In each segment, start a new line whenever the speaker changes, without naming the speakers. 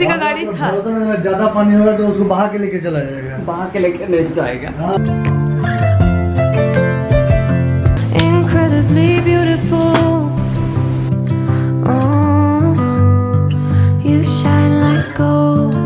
किसी का गाड़ी था
ज़्यादा पानी होगा तो उसको बहा के लेके चला जाएगा
बहा के लेके नहीं जाएगा
incredibly beautiful. Oh, you shine like gold,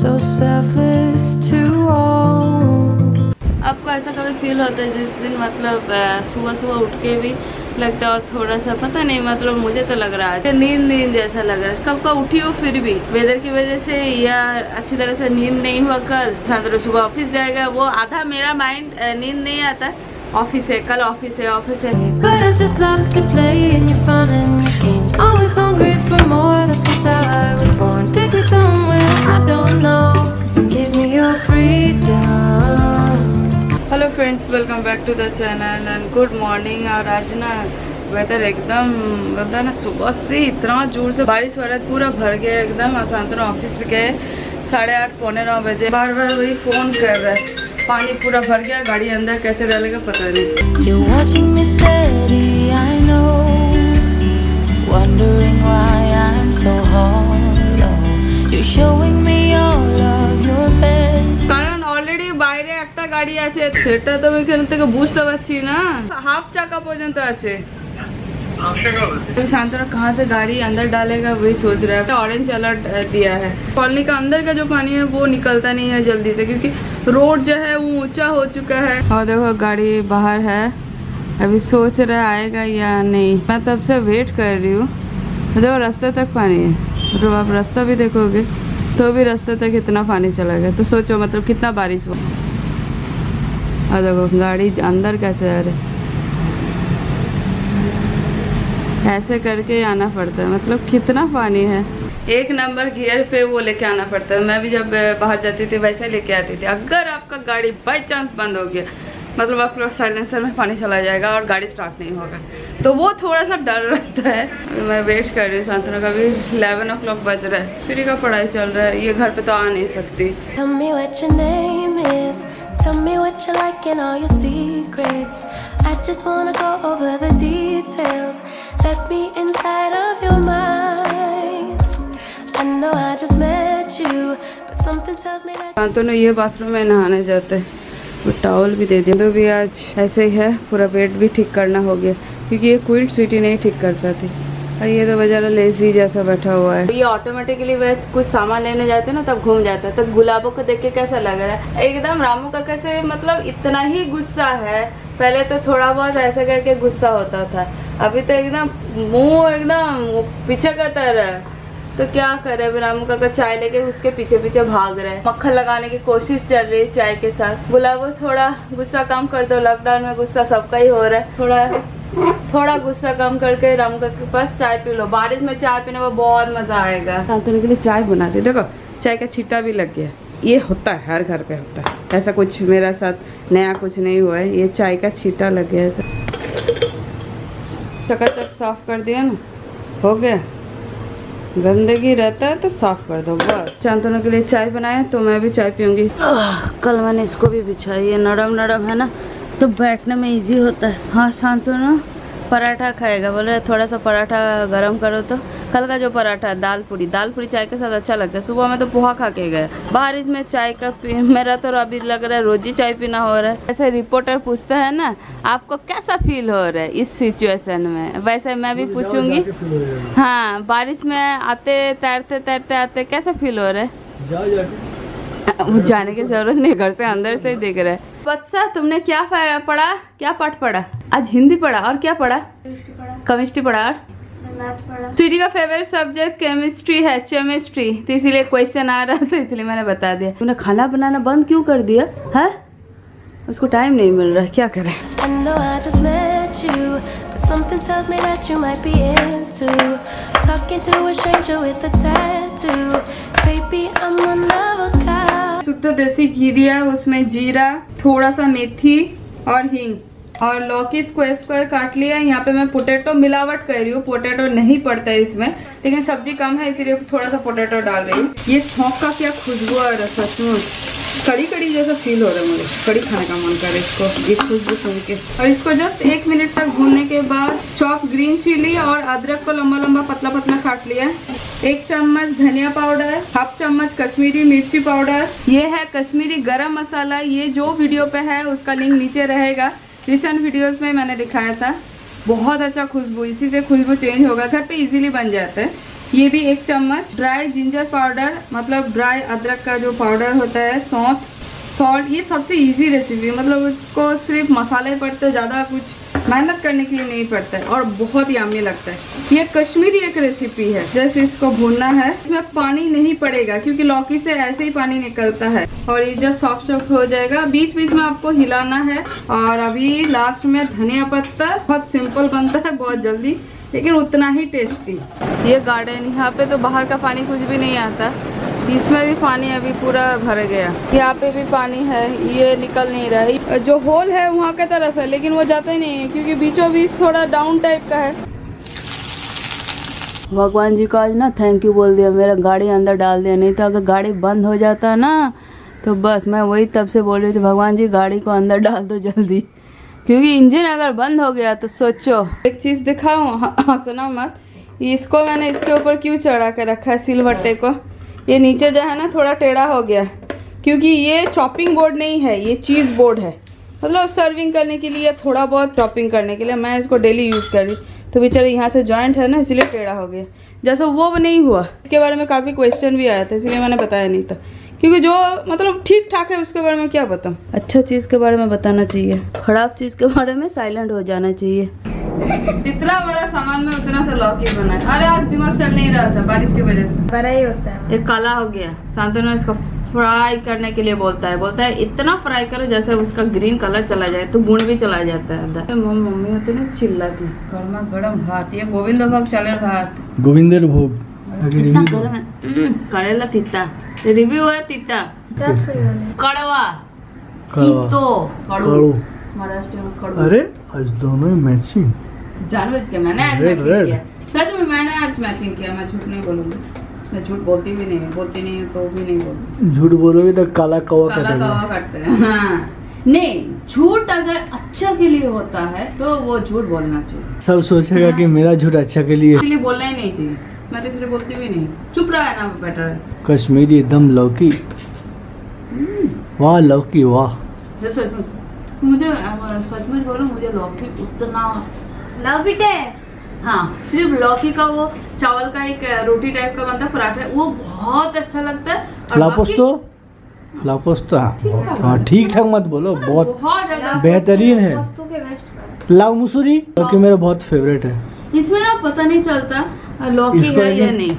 so selfless to all.
आपको ऐसा कभी फील होता है जिस दिन मतलब सुबह सुबह उठ के भी लगता है और थोड़ा सा पता नहीं मतलब मुझे तो लग रहा है। अच्छा, नींद नींद जैसा लग रहा है। कब का उठी हो फिर भी। वेदर की वजह से या अच्छी तरह से नींद नहीं हुआ, कल चंद्र सुबह ऑफ़िस जाएगा। वो आधा मेरा माइंड नींद नहीं आता। ऑफ़िस है, कल ऑफ़िस है ऑफ़िस है।
Free friends welcome back to the channel and
good morning और आज ना वेदर एकदम है ना सुबह से इतना ज़ोर से बारिश हो रहा है पूरा भर गया एकदम और शांतनु ऑफ़िस भी गए। साढ़े आठ पौने नौ बजे। बार बार वही फ़ोन कर रहा है। पानी पूरा भर गया गाड़ी अंदर कैसे डालेगा पता नहीं। একটা গাড়ি আছে সেটা তো আমি এখান থেকে বুঝতে পারছি না হাফ চাকা পর্যন্ত আছে अभी शांतरा कहाँ से गाड़ी अंदर डालेगा वही सोच रहा है ऑरेंज अलर्ट दिया है कॉलोनी का अंदर का जो पानी है वो निकलता नहीं है जल्दी से क्योंकि रोड जो है वो ऊंचा हो चुका है और देखो गाड़ी बाहर है अभी सोच रहा है आएगा या नहीं मैं तब से वेट कर रही हूँ देखो रास्ते तक पानी है मतलब आप रास्ता भी देखोगे तो भी रास्ते तक इतना पानी चला गया तो सोचो मतलब कितना बारिश हुआ और देखो, गाड़ी अंदर कैसे आ रही ऐसे करके आना पड़ता है। मतलब कितना पानी है। एक नंबर गियर पे वो लेके आना पड़ता है। मैं भी जब बाहर जाती थी, वैसे लेके आती थी। अगर आपका गाड़ी बाई चांस बंद हो गया मतलब आपका साइलेंसर में पानी चला जाएगा और गाड़ी स्टार्ट नहीं होगा। तो वो थोड़ा सा डर रहता है। मैं वेट कर रही हूँ शांतनु का भी। इलेवन ओ क्लॉक बज रहा है। फ्री का पढ़ाई चल रहा है। ये घर पे तो आ नहीं सकती।
Tell me what you like and all your secrets. I just wanna go over the details. Let me inside of your mind. I know I just met you, but something tells me that.
Shantanu ये bathroom में नहाने जाते हैं वो towel भी दे दिया तो भी आज ऐसे ही है पूरा बेड भी ठीक करना हो गया क्योंकि ये क्विल्ट स्वीटी नहीं ठीक कर पाती और ये तो बेचारा लेजी जैसा बैठा हुआ है। ये ऑटोमेटिकली वह कुछ सामान लेने जाते हैं ना, तब घूम जाता है। तब गुलाबों को देख के कैसा लग रहा है? एकदम रामू का कैसे मतलब इतना ही गुस्सा है। पहले तो थोड़ा बहुत ऐसा करके गुस्सा होता था। अभी तो एकदम मुँह एकदम पीछे का तरह। है तो क्या करे अभी रामू का चाय लेके उसके पीछे पीछे भाग रहे हैं। मक्खन लगाने की कोशिश चल रही है चाय के साथ। गुलाबो, थोड़ा गुस्सा कम कर दो। लॉकडाउन में गुस्सा सबका ही हो रहा है। थोड़ा थोड़ा गुस्सा कम करके रामू का के पास चाय पी लो। बारिश में चाय पीने में बहुत मज़ा आएगा। शांतनु के लिए चाय बना दी। देखो चाय का छिट्टा भी लग गया। ये होता है हर घर पे होता है। ऐसा कुछ मेरा साथ नया कुछ नहीं हुआ है। ये चाय का छीटा लग गया ऐसा। चकाचक साफ़ कर दिया ना। हो गया। गंदगी रहता है तो साफ़ कर दो बस। शांतनु के लिए चाय बनाया तो मैं भी चाय पीऊँगी। कल मैंने इसको भी बिछाई है नरम नरम है ना। तो बैठने में इजी होता है। हाँ शांतनु पराठा खाएगा। बोले थोड़ा सा पराठा गरम करो तो। कल का जो पराठा है दाल पूरी। दाल पूरी चाय के साथ अच्छा लगता है। सुबह में तो पोहा खा के गए। बारिश में चाय का पी मेरा तो अभी लग रहा है रोज ही चाय पीना हो रहा है। ऐसे रिपोर्टर पूछता है ना आपको कैसा फील हो रहा है इस सिचुएशन में? वैसे मैं भी पूछूँगी। हाँ बारिश में आते तैरते तैरते आते कैसा फील हो रहा है? वो जाने की ज़रूरत नहीं घर से अंदर से ही दिख रहा है। बच्चा तुमने क्या पढ़ा क्या पाठ पढ़ा? आज हिंदी पढ़ा और क्या पढ़ा? केमिस्ट्री पढ़ा और? स्वीटी का फेवरेट सब्जेक्ट केमिस्ट्री है केमिस्ट्री तो इसीलिए क्वेश्चन आ रहा था इसलिए मैंने बता दिया। तूने खाना बनाना बंद क्यों कर दिया है? उसको टाइम नहीं मिल रहा क्या करें?
Something tells me that you might be into talking to a stranger with a tattoo. Baby, I'm one of a kind.
शुद्ध देसी घी दिया है, उसमें जीरा थोड़ा सा मेथी और हींग और लौकी स्क्वायर स्क्वायर काट लिया। है यहाँ पे मैं पोटैटो मिलावट कर रही हूँ। पोटैटो नहीं पड़ता है इसमें लेकिन सब्ज़ी कम है इसीलिए थोड़ा सा पोटैटो डाल रही हूँ। ये छोंक का क्या खुशबू आ रहा है सचमुच। कड़ी कड़ी जैसा फील हो रहा है मुझे। कड़ी खाने का मन कर रहा है इसको ये खुशबू सुन के। और इसको जस्ट एक मिनट तक भूनने के बाद चॉप ग्रीन चिली और अदरक को लंबा लंबा पतला पतला काट लिया। एक चम्मच धनिया पाउडर, हाफ़ चम्मच कश्मीरी मिर्ची पाउडर। ये है कश्मीरी गरम मसाला। ये जो वीडियो पे है, उसका लिंक नीचे रहेगा। रिसेंट वीडियोस में मैंने दिखाया था। बहुत अच्छा खुशबू। इसी से खुशबू चेंज होगा। घर पे इजीली बन जाता है। ये भी एक चम्मच। ड्राई जिंजर पाउडर मतलब ड्राई अदरक का जो पाउडर होता है सौंठ सॉल्ट ये सबसे इजी रेसिपी मतलब उसको सिर्फ़ मसाले पड़ते ज़्यादा कुछ मेहनत करने के लिए नहीं पड़ता है और बहुत यामी लगता है। ये कश्मीरी एक रेसिपी है। जैसे इसको भूनना है, इसमें पानी नहीं पड़ेगा क्योंकि लौकी से ऐसे ही पानी निकलता है। और ये जब सॉफ्ट सॉफ्ट हो जाएगा बीच बीच में आपको हिलाना है और अभी लास्ट में धनिया पत्ता बहुत सिंपल बनता है, बहुत जल्दी, लेकिन उतना ही टेस्टी ये गार्डन यहाँ पे तो बाहर का पानी कुछ भी नहीं आता। इसमें भी पानी अभी पूरा भर गया। यहाँ पे भी पानी है, ये निकल नहीं रहा है। जो होल है वहाँ की तरफ़ है, लेकिन वो जाते ही नहीं है, क्योंकि बीचों बीच थोड़ा डाउन टाइप का है। भगवान जी को आज ना थैंक यू बोल दिया, मेरा गाड़ी अंदर डाल दिया, नहीं तो अगर गाड़ी बंद हो जाता ना तो बस मैं वही तब से बोल रही थी, भगवान जी, गाड़ी को अंदर डाल दो जल्दी। क्योंकि इंजन अगर बंद हो गया तो सोचो। एक चीज़ दिखाऊँ हंसना मत। इसको मैंने इसके ऊपर क्यों चढ़ा के रखा है सिलवट्टे को ये नीचे जो है ना थोड़ा टेढ़ा हो गया क्योंकि ये चॉपिंग बोर्ड नहीं है, ये चीज़ बोर्ड है। मतलब सर्विंग करने के लिए थोड़ा बहुत चॉपिंग करने के लिए, मैं इसको डेली यूज़ कर रही तो बेचारे यहाँ से जॉइंट है ना, इसलिए टेढ़ा हो गया। जैसा वो नहीं हुआ, इसके बारे में काफ़ी क्वेश्चन भी आया था, इसलिए मैंने बताया नहीं था। क्योंकि जो मतलब ठीक ठाक है, उसके बारे में क्या बताऊँ? अच्छा चीज़ के बारे में बताना चाहिए, खराब चीज़ के बारे में साइलेंट हो जाना चाहिए। इतना बड़ा सामान में उतना सा लौकी बना है। अरे आज दिमाग चल नहीं रहा था बारिश की वजह से।
बड़ा ही होता है।
एक काला हो गया। शांतनु इसको फ्राई करने के लिए बोलता है। बोलता है इतना फ्राई करो जैसे उसका ग्रीन कलर चला जाए तो गुण भी चला जाता है अंदर। तो मम्मी होती ना चिल्लाती। गर्मा गर्म भात। ये गोविंद भोग चले भात।
गोविंदर भोग।
है। हम्म, करेला तीता। रिव्यू है तीता। कड़वा।
कड़वा।
तीतो। कड़ू। महाराष्ट्र
अरे आज दोनों मैचिंग
जानबूझ के मैंने आज मैचिंग. किया। सच में मैंने आज मैचिंग किया मैं झूठ नहीं बोलूँगी। मैं झूठ बोलती भी नहीं बोलती नहीं तो भी नहीं बोलती
झूठ बोलोगे तो काला कौवा
काला
कटेगा।
कौवा काटते हैं हाँ। नहीं झूठ अगर अच्छा के लिए होता है तो वो झूठ बोलना चाहिए।
सब सोचेगा कि मेरा झूठ अच्छा के लिए।
इसलिए बोलना ही नहीं चाहिए। मैं तो इसलिए बोलती भी नहीं। चुप रहा है ना बेटर है।
कश्मीरी एकदम लौकी। वाह लौकी वाह।
सच में मुझे अ, सचमुच बोलो मुझे लौकी उतना
लव बेटे
हाँ? सिर्फ़ लौकी का वो चावल का एक रोटी टाइप का बनता है पराठा वो बहुत अच्छा लगता है। और
लापोस्तो लापोस्तो हाँ।
ठीक-ठाक
हाँ ठीक ठाक मत बोलो बहुत
बहुत
बेहतरीन है।
वस्तु के वेस्ट कर।
लाव मसूरी लौकी मेरा बहुत फेवरेट है।
इसमें ना पता नहीं चलता लौकी है या नहीं।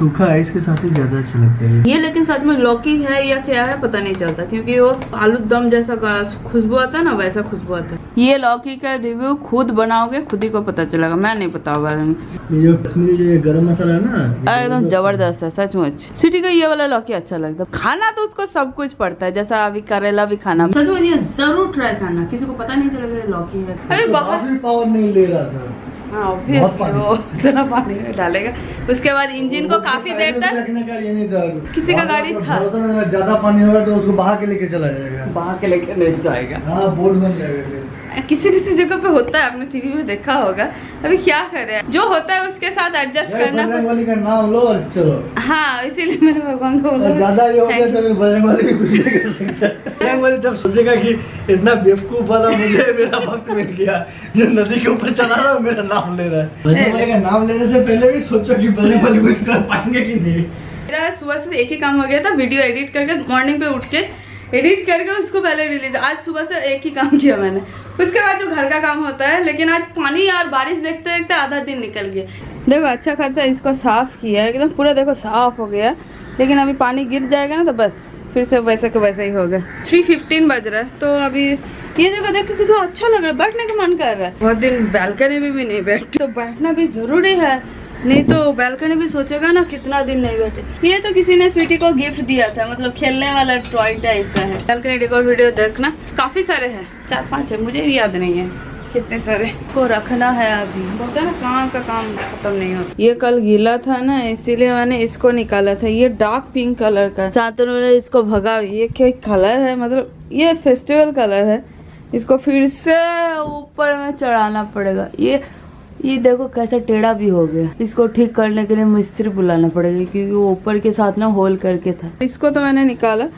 सूखा राइस के साथ ही ज़्यादा अच्छा लगता है।
ये लेकिन सच में लौकी है या क्या है पता नहीं चलता क्योंकि वो आलू दम जैसा खुशबू आता है ना वैसा खुशबू आता है। ये लौकी का रिव्यू खुद बनाओगे खुद ही को पता चलेगा मैं नहीं बता पा रही
ये जो कश्मीरी जो ये मसाला है ना
एकदम ज़बरदस्त है सचमुच सिटी का ये वाला लौकी अच्छा लगता है। खाना तो उसको सब कुछ पड़ता है जैसा अभी करेला भी खाना। सचमुच ये ज़रूर ट्राई करना किसी को पता नहीं चलेगा लौकी है। अरे बाहर
पावर नहीं ले रहा था।
हाँ ऑब्वियसली
पानी।
वो पानी में डालेगा। उसके बाद इंजन को काफ़ी देर तक किसी का गाड़ी था।
ज़्यादा पानी होगा तो उसको बहा के लेके चला जाएगा।
बाहर के लेके नहीं जाएगा।
हाँ बोर्ड बन जाएगा। फिर
किसी किसी जगह पे होता है आपने टीवी में देखा होगा। अभी क्या करे? जो होता है उसके साथ एडजस्ट करना
बजरंग बली का नाम लो और चलो।
हाँ इसीलिए मैंने भगवान को बोला।
ज़्यादा ये हो गया तो बजरंग बली भी कुछ नहीं कर सकता। बजरंग बली तब सोचेगा कि इतना बेवकूफ़ वाला मुझे मेरा वक्त मिल गया। जो नदी के ऊपर चला रहा है मेरा नाम ले रहा है। बजरंग बली का नाम लेने से पहले भी सोचो कि बजरंग बली कुछ कर पाएँगे की नहीं।
मेरा सुबह से एक ही काम हो गया था वीडियो एडिट करके मॉर्निंग पे उठ के एडिट करके उसको पहले रिलीज़ आज सुबह से एक ही काम किया मैंने। उसके बाद जो घर का काम होता है लेकिन आज पानी और बारिश देखते देखते आधा दिन निकल गया। देखो अच्छा खासा इसको साफ़ किया एकदम पूरा देखो साफ़ हो गया लेकिन अभी पानी गिर जाएगा ना तो बस फिर से वैसे के वैसे ही होगा। थ्री फिफ्टीन बज रहा है तो अभी ये जगह देख के कितना अच्छा लग रहा है बैठने का मन कर रहा है। बहुत दिन बैल्कनी में भी नहीं बैठी। तो बैठना भी ज़रूरी है। नहीं तो बैल्कनी भी सोचेगा ना कितना दिन नहीं बैठे। ये तो किसी ने स्वीटी को गिफ्ट दिया था मतलब खेलने वाला टॉय टाइप का है। बैल्कनी डेकोर वीडियो देखना, काफ़ी सारे हैं। चार पाँच है, मुझे याद नहीं है कितने सारे। को रखना है अभी। बोलते ना काम का काम खत्म नहीं होता। ये कल गीला था ना, इसीलिए मैंने इसको निकाला था। ये डार्क पिंक कलर का चातुर ने इसको भगा ये क्या कलर है? मतलब ये फेस्टिवल कलर है। इसको फिर से ऊपर में चढ़ाना पड़ेगा। ये ये देखो कैसा टेढ़ा भी हो गया। इसको ठीक करने के लिए मिस्त्री बुलाना पड़ेगा क्योंकि वो ऊपर के साथ ना होल करके था। इसको तो मैंने निकाला।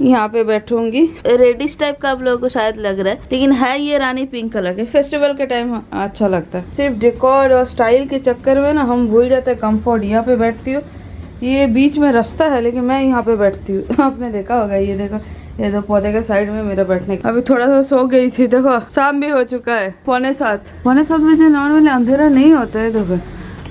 यहाँ पे बैठूँगी। रेडिश टाइप का आप लोगों को शायद लग रहा है लेकिन है ये रानी पिंक कलर के। फेस्टिवल के टाइम अच्छा लगता है। सिर्फ़ डेकोर और स्टाइल के चक्कर में ना हम भूल जाते हैं कंफर्ट यहाँ पे बैठती हूँ। ये बीच में रास्ता है लेकिन मैं यहाँ पे बैठती हूँ। आपने देखा होगा ये देखो। ये दो पौधे के साइड में मेरा बैठने का अभी थोड़ा सा सो गई थी देखो शाम भी हो चुका है पौने सात। पौने सात बजे नॉर्मली अंधेरा नहीं होता है देखो।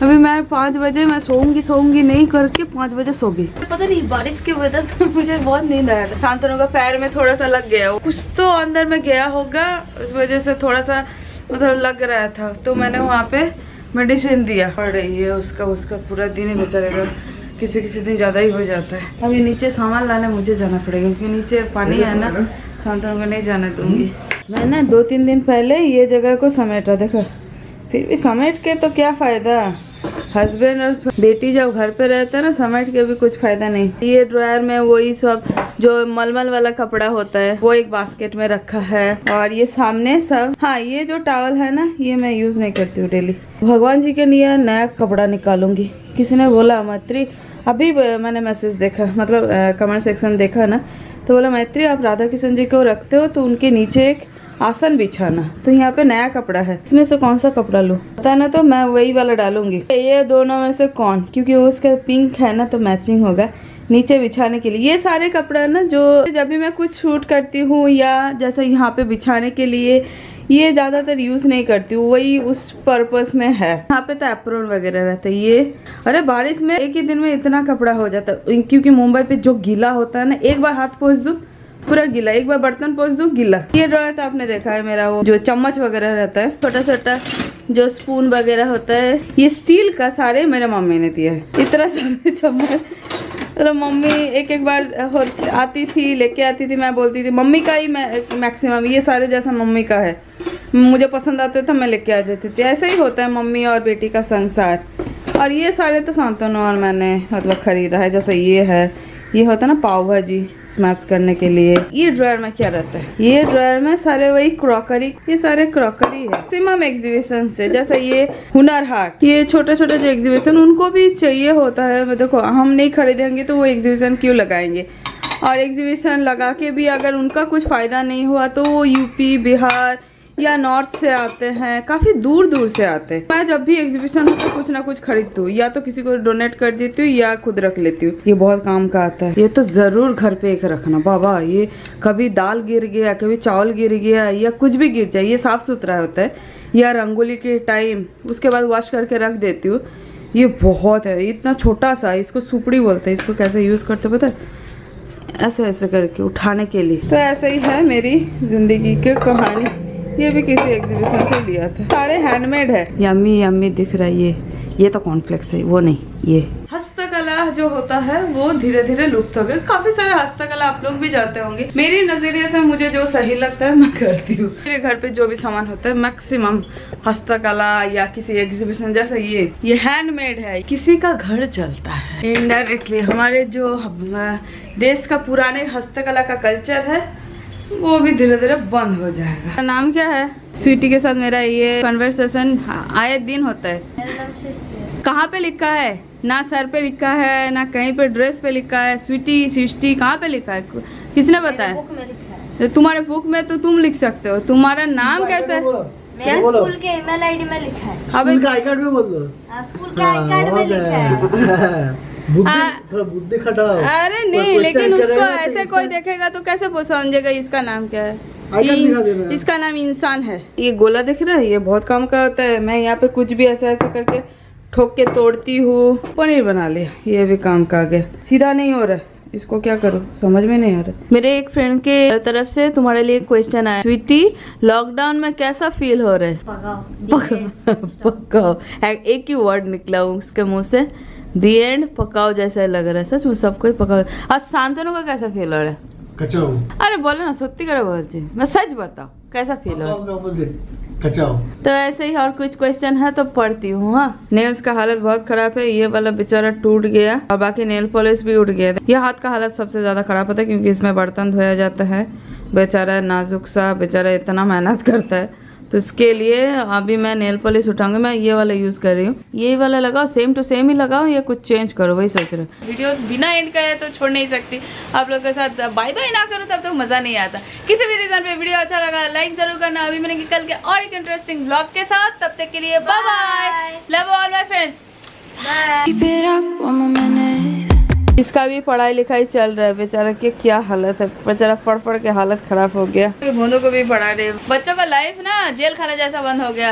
अभी मैं पाँच बजे मैं सोऊँगी सोऊँगी नहीं करके पाँच बजे सो गई पता नहीं बारिश के वजह से मुझे बहुत नींद आया था। शांतनु का पैर में थोड़ा सा लग गया कुछ तो अंदर में गया होगा उस वजह से थोड़ा सा मतलब लग रहा था। तो मैंने वहाँ पे मेडिसिन दिया। पड़ रही है उसका उसका पूरा दिन ही बेचारेगा किसी किसी दिन ज़्यादा ही हो जाता है। अभी नीचे सामान लाने मुझे जाना पड़ेगा क्योंकि नीचे पानी है ना शांतनु को नहीं जाने दूँगी। मैंने दो तीन दिन पहले ये जगह को समेटा देखा। फिर भी समेट के तो क्या फ़ायदा? हस्बैंड और बेटी जब घर पे रहते हैं ना समेट के भी कुछ फ़ायदा नहीं। ये ड्रायर में वही सब जो मलमल वाला कपड़ा होता है वो एक बास्केट में रखा है। और ये सामने सब हाँ ये जो टावल है ना ये मैं यूज़ नहीं करती हूँ डेली भगवान जी के लिए नया कपड़ा निकालूँगी। किसी ने बोला मैत्री अभी मैंने मैसेज देखा मतलब कमेंट सेक्शन देखा ना तो बोला, मैत्री, आप राधा किशन जी को रखते हो तो उनके नीचे एक आसन बिछाना तो यहाँ पे नया कपड़ा है, इसमें से कौन सा कपड़ा लूँ? पता ना तो मैं वही वाला डालूँगी। ये दोनों में से कौन? क्योंकि उसका पिंक है ना तो मैचिंग होगा, नीचे बिछाने के लिए। ये सारे कपड़ा ना, जो जब भी मैं कुछ शूट करती हूँ, या जैसे यहाँ पे बिछाने के लिए ये ज़्यादातर यूज़ नहीं करती हूँ, वही उस पर्पस में है। यहाँ पे तो एप्रोन वगैरह रहता है, ये। अरे बारिश में एक ही दिन में इतना कपड़ा हो जाता है, क्योंकि मुंबई पे जो गीला होता है ना, एक बार हाथ पोछ दो, पूरा गीला, एक बार बर्तन पोछ दो, गीला। ये ड्रॉयर तो आपने देखा है मेरा, वो जो चम्मच वगैरह रहता है छोटा छोटा जो स्पून वगैरह होता है, ये स्टील का सारे मेरे मम्मी ने दिया है। इतना सारे चम्मच। मतलब मम्मी एक एक बार आती थी, लेके आती थी, मैं बोलती थी, मम्मी का ही मैक्सिमम ये सारे जैसा मम्मी का है। मुझे पसंद आते थे मैं लेके आ जाती थी। ऐसे ही होता है मम्मी और बेटी का संसार। और ये सारे तो शांतनु और मैंने मतलब खरीदा है। जैसे ये है, ये होता है ना पाव भाजी स्मैश करने के लिए। ये ड्रायर में क्या रहता है? ये ड्रायर में सारे वही क्रॉकरी ये सारे क्रॉकरी है। सिमम एग्जीबिशन से, जैसे ये हुनर हाट, ये छोटे छोटे जो एग्जीबिशन उनको भी चाहिए होता है। देखो, हम नहीं खरीदेंगे तो वो एग्जीबिशन क्यों लगाएँगे? और एग्जीबिशन लगा के भी अगर उनका कुछ फ़ायदा नहीं हुआ तो वो यूपी बिहार या नॉर्थ से आते हैं, काफ़ी दूर दूर से आते हैं। मैं जब भी एग्जीबिशन होता है कुछ ना कुछ खरीदती हूँ, या तो किसी को डोनेट कर देती हूँ, या खुद रख लेती हूँ। ये बहुत काम का आता है। ये तो ज़रूर घर पे एक रखना। बाबा, ये कभी दाल गिर गया, कभी चावल गिर गया, या कुछ भी गिर जाए, ये साफ़ सुथरा होता है। या रंगोली के टाइम उसके बाद वॉश करके रख देती हूँ। ये बहुत है, इतना छोटा सा, इसको सुपड़ी बोलते हैं, इसको कैसे यूज़ करते पता ऐसे ऐसे करके, उठाने के लिए। तो ऐसे ही है मेरी ज़िंदगी की कहानी। ये भी किसी एग्जीबिशन से लिया था। सारे हैंडमेड है। यम्मी यम्मी दिख रहा है ये। ये तो कॉन्फ्लेक्स है वो नहीं ये। हस्तकला जो होता है वो धीरे धीरे लुप्त हो गया। काफ़ी सारे हस्तकला आप लोग भी जानते होंगे। मेरे नज़रिए से मुझे जो सही लगता है मैं करती हूँ। मेरे घर पे जो भी सामान होता है मैक्सिमम हस्तकला या किसी एग्जीबिशन जैसा ये ये हैंडमेड है। किसी का घर चलता है। इनडायरेक्टली हमारे जो देश का पुराने हस्तकला का कल्चर है वो भी धीरे धीरे बंद हो जाएगा। नाम क्या है? स्वीटी के साथ मेरा ये कन्वर्सेशन आए दिन होता है।
है।
कहाँ पे लिखा है? ना सर पे लिखा है ना कहीं पे ड्रेस पे लिखा है स्वीटी सृष्टि कहाँ पे लिखा है? किसने बताया?
बुक में लिखा है।
तो तुम्हारे बुक में तो तुम लिख सकते हो। तुम्हारा नाम कैसा? है
मेरा स्कूल के ईमेल आईडी में लिखा है।
अबे
स्कूल का आई कार्ड दो।
हाँ, स्कूल के आई कार्ड में लिखा है।
बुद्धि खटाओ।
अरे नहीं लेकिन उसको
तो
ऐसे कोई देखेगा तो कैसे समझेगा इसका नाम क्या है? इसका नाम इंसान है। ये गोला दिख रहा है? ये बहुत काम का होता है। मैं यहाँ पे कुछ भी ऐसा ऐसा करके ठोक के तोड़ती हूँ। पनीर बना लिया। ये भी काम का आ गया सीधा नहीं हो रहा है। इसको क्या करूँ? समझ में नहीं आ रहा। मेरे एक फ्रेंड के तरफ़ से तुम्हारे लिए क्वेश्चन आया। स्वीटी लॉकडाउन में कैसा फील हो रहा है? पकाओ। पकाओ। एक एक ही वर्ड निकला उसके मुँह से। दी एंड पकाओ जैसा लग रहा है। सच में सबको ही पकाओ। आज शांतनु का कैसा फील हो रहा है?
कचाओ।
अरे बोलो ना सत्ती करे बोलती मैं सच बताओ कैसा फील हो है? तो ऐसे ही और कुछ क्वेश्चन है तो पढ़ती हूँ हाँ। नेल्स का हालत बहुत खराब है। ये वाला बेचारा टूट गया और बाकी नेल पॉलिश भी उठ गया। ये हाथ का हालत सबसे ज़्यादा खराब होता है क्योंकि इसमें बर्तन धोया जाता है। बेचारा नाजुक सा बेचारा इतना मेहनत करता है। तो इसके लिए अभी मैं नेल पॉलिश उठाऊँगी मैं ये वाला यूज़ कर रही हूँ। ये वाला लगाओ सेम टू सेम ही लगाओ या कुछ चेंज करो वही सोच रहे हो? वीडियो बिना एंड करे तो छोड़ नहीं सकती। आप लोग के साथ बाय बाय ना करो तब तक मज़ा नहीं आता। किसी भी रीजन पे वीडियो अच्छा लगा लाइक ज़रूर करना। अभी मिलेंगे कल के और एक इंटरेस्टिंग ब्लॉग के साथ। तब तक के लिए bye bye love all my friends
Keep
इसका भी पढ़ाई लिखाई चल रहा है बेचारा की क्या हालत है? बेचारा पढ़ पढ़ के हालत खराब हो गया। भोंदू को भी पढ़ा रहे बच्चों का लाइफ ना जेल खाना जैसा बंद हो गया।